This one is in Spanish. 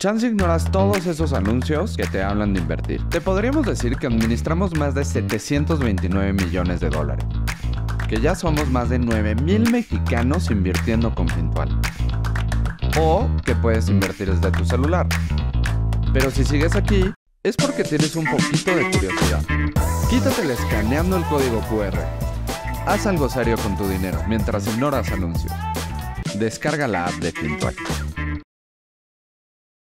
Chance ignoras todos esos anuncios que te hablan de invertir. Te podríamos decir que administramos más de 729 millones de dólares. Que ya somos más de 9 mil mexicanos invirtiendo con Pintual, O que puedes invertir desde tu celular. Pero si sigues aquí, es porque tienes un poquito de curiosidad. Quítatela escaneando el código QR. Haz algo serio con tu dinero mientras ignoras anuncios. Descarga la app de Pintual.